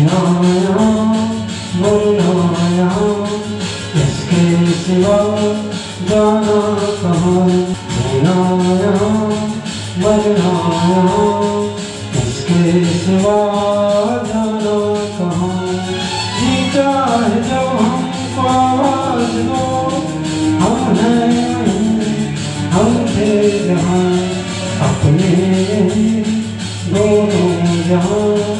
मुन्नाया मुन्नाया इसके सिवा जाना कहाँ मुन्नाया मुन्नाया इसके सिवा जाना कहाँ जीता है हम हैं हम थे जहाँ अपने दोनों जहाँ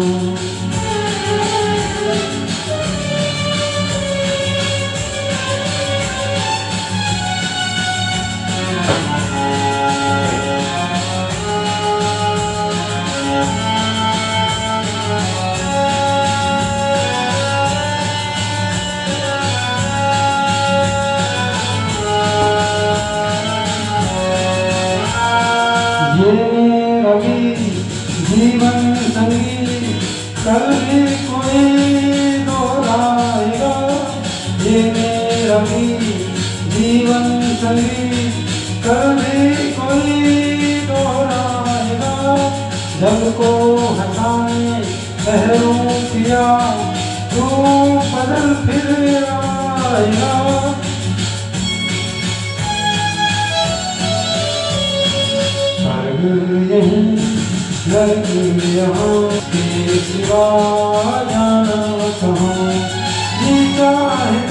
कल भी कोई दोहराएगा, ये रवि जीवन संगी कल भी कोई दोहराएगा जग को हंसाने लहरों किया तू बदल फिर आएगा। यहाँ के सिवा जाना कहाँ जीता है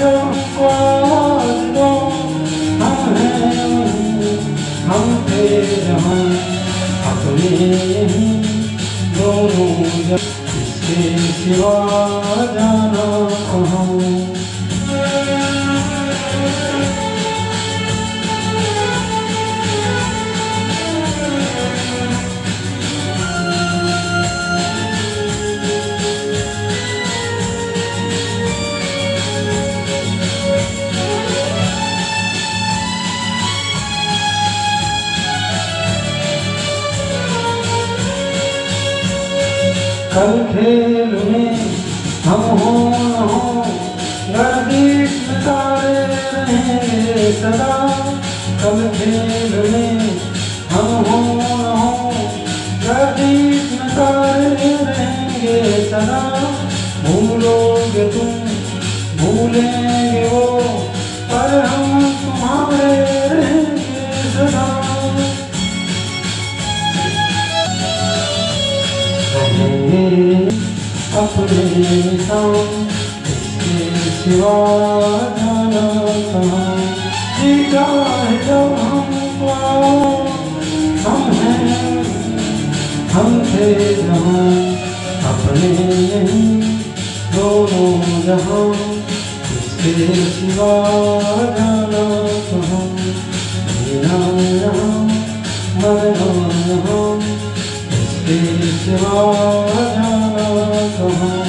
हम हैं अपने यहीं दोनों इसके सिवा जाना कहाँ कल खेल में हम हो न हो तारे रहेंगे सदा। कल खेल में हम हो न हो सदा। भूलोगे तुम भूलेंगे अपने निशान इसके सिवा जाना कहाँ जीता है जब हमको हम हैं हम थे जहाँ अपने नहीं दोनों जहाँ इसके सिवा जाना कहाँ जीना यहाँ मरना यहाँ इसके सिवा Oh.